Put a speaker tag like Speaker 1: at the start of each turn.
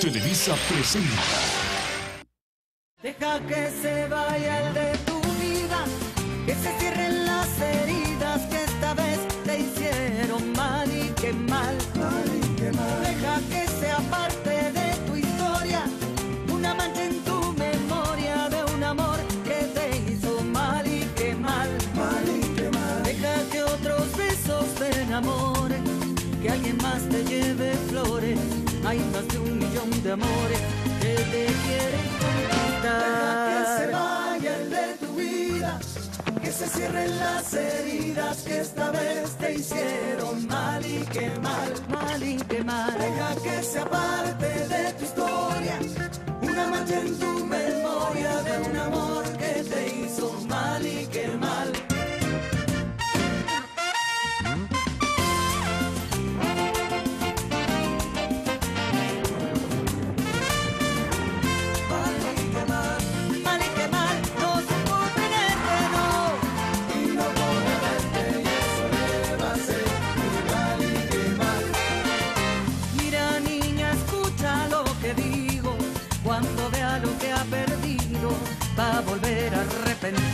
Speaker 1: Televisa presenta.
Speaker 2: Deja que se vaya el de tu vida, que se cierren las heridas que esta vez te hicieron mal y qué mal. Deja que sea parte de tu historia, una mancha en tu memoria de un amor que te hizo mal y qué mal. Deja que otros besos te enamoren, que alguien más te lleve flores. Hay más de un de amores que te quieren conquistar.
Speaker 3: que se vaya el de tu vida, que se cierren las heridas que esta vez te hicieron mal y qué mal.
Speaker 2: mal y qué mal.
Speaker 3: Deja que sea parte de tu historia, una mancha en tu memoria
Speaker 2: lo que ha perdido, va a volver arrepentido